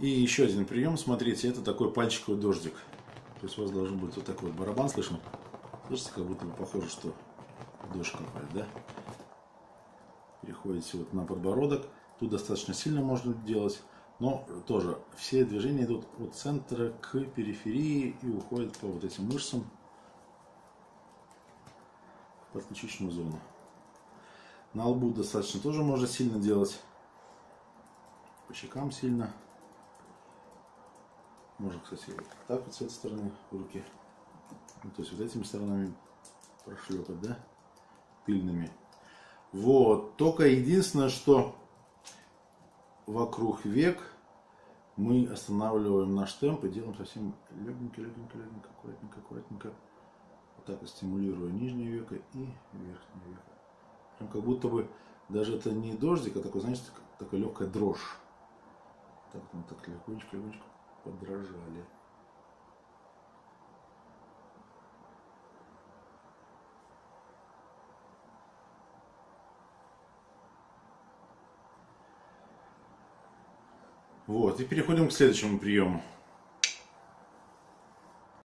И еще один прием, смотрите, это такой пальчиковый дождик. То есть у вас должен быть вот такой вот барабан слышно. Слышите, как будто бы похоже, что дождь капает, да? Переходите вот на подбородок. Тут достаточно сильно можно делать. Но тоже все движения идут от центра к периферии и уходят по вот этим мышцам в подключичную зону. На лбу достаточно тоже можно сильно делать. По щекам сильно. Можно, кстати, вот так вот с этой стороны руки. Ну, то есть вот этими сторонами прошлепать, да? Тыльными. Вот. Только единственное, что вокруг век мы останавливаем наш темп и делаем совсем легенько, легенько, легенько, аккуратненько, аккуратненько. Вот так стимулируя нижнее веко и верхнее веко. Прям как будто бы даже это не дождик, а такой, знаете, такая легкая дрожь. Так мы так легонечко, легонечко подражали. Вот, и переходим к следующему приему.